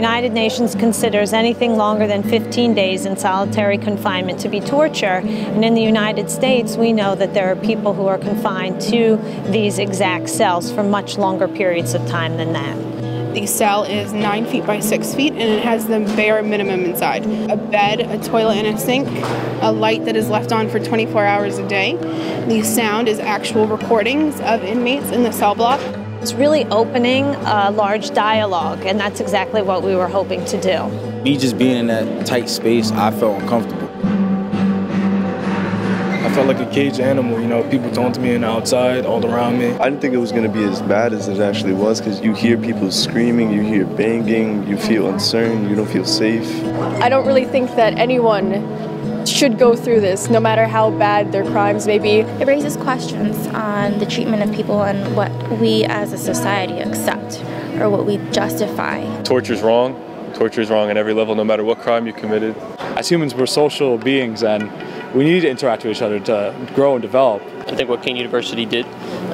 United Nations considers anything longer than 15 days in solitary confinement to be torture. And in the United States, we know that there are people who are confined to these exact cells for much longer periods of time than that. The cell is 9 feet by 6 feet and it has the bare minimum inside a bed, a toilet, and a sink, a light that is left on for 24 hours a day. The sound is actual recordings of inmates in the cell block. It's really opening a large dialogue, and that's exactly what we were hoping to do. Me just being in that tight space, I felt uncomfortable. I felt like a caged animal, you know, people talking to me and outside, all around me. I didn't think it was going to be as bad as it actually was because you hear people screaming, you hear banging, you feel uncertain, you don't feel safe. I don't really think that anyone should go through this, no matter how bad their crimes may be. It raises questions on the treatment of people and what we as a society accept or what we justify. Torture's wrong. Torture is wrong at every level, no matter what crime you committed. As humans, we're social beings and we need to interact with each other to grow and develop. I think what Kean University did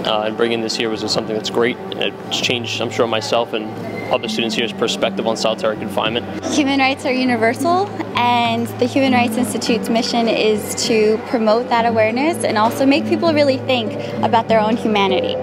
uh, and bringing this here was something that's great. It's changed, I'm sure, myself and other students here's perspective on solitary confinement. Human rights are universal, and the Human Rights Institute's mission is to promote that awareness and also make people really think about their own humanity.